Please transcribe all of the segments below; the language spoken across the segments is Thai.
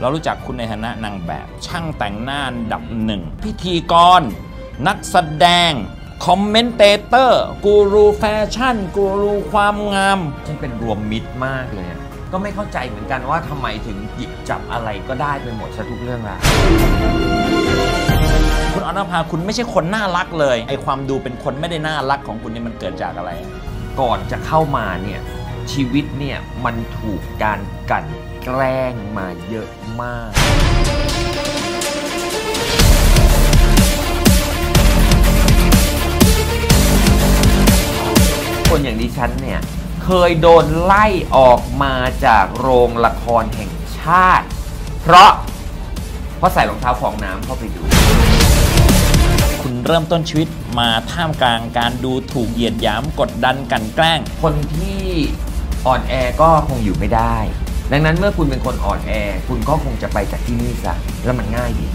เรารู้จักคุณในฐานะนางแบบ ช่างแต่งหน้าอันดับหนึ่ง พิธีกร นักแสดง คอมเมนเตเตอร์ กูรูแฟชั่น กูรูความงาม ฉันเป็นรวมมิตรมากเลยอะก็ไม่เข้าใจเหมือนกันว่าทำไมถึงหยิบจับอะไรก็ได้ไปหมดซะทุกเรื่องราวคุณออนภาคุณไม่ใช่คนน่ารักเลย ไอความดูเป็นคนไม่ได้น่ารักของคุณเนี่ยมันเกิดจากอะไร ก่อนจะเข้ามาเนี่ย ชีวิตเนี่ยมันถูกการกลั่นแกล้งมาเยอะมาก คนอย่างดิฉันเนี่ย เคยโดนไล่ออกมาจากโรงละครแห่งชาติ เพราะ เพราะใส่รองเท้าฟองน้ำเข้าไปดู คุณเริ่มต้นชีวิตมาท่ามกลางการดูถูกเหยียดหยามกดดันกลั่นแกล้ง คนที่ อ่อนแอก็คงอยู่ไม่ได้ ดังนั้นเมื่อคุณเป็นคนอ่อนแอ คุณก็คงจะไปจากที่นี่ซะแล้วมันง่ายดี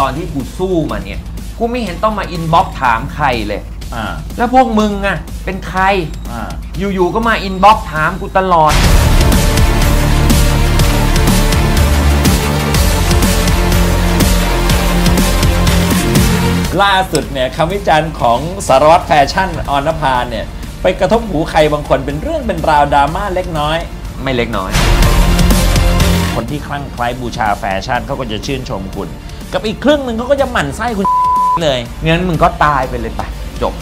ตอนที่กูสู้มาเนี่ย กูไม่เห็นต้องมา inbox ถามใครเลย อ่า แล้วพวกมึงอะเป็นใคร อ่า อยู่ๆก็มา inbox ถามกูตลอด ล่าสุดเนี่ยคำวิจารณ์ของสารวัตรแฟชั่นออนภาเนี่ย ไปกระทบหูใครบางคนเป็นเรื่องเป็นราวดราม่าเล็กน้อย ไม่เล็กน้อย คนที่คลั่งไคล้บูชาแฟชั่นเขาก็จะชื่นชมคุณ กับอีกครึ่งหนึ่งเขาก็จะหมั่นไส้คุณเลยงั้นมึงก็ตายไปเลยไปจบ